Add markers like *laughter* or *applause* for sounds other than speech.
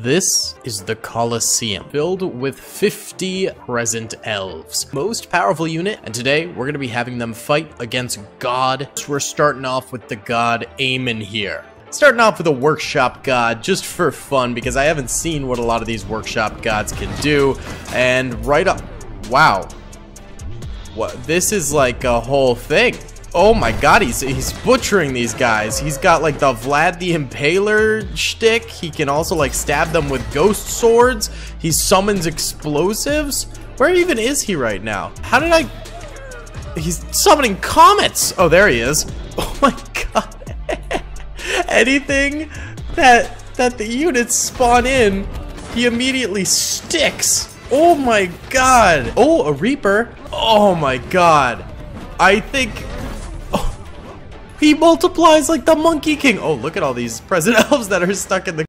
This is the Colosseum, filled with 50 present elves. Most powerful unit, and today we're going to be having them fight against God. So we're starting off with the god Aemon here. Starting off with a workshop god just for fun because I haven't seen what a lot of these workshop gods can do. And right up, wow. What, this is like a whole thing. Oh my god, he's he's butchering these guys. He's got like the Vlad the Impaler shtick. He can also like stab them with ghost swords. He summons explosives. Where even is he right now? How did I... He's summoning comets! Oh, there he is. *laughs* Oh my god. *laughs* Anything that that the units spawn in, he immediately sticks. Oh my god. Oh, a Reaper. Oh my god. I think he multiplies like the Monkey King. Oh, look at all these present *laughs* elves that are stuck in the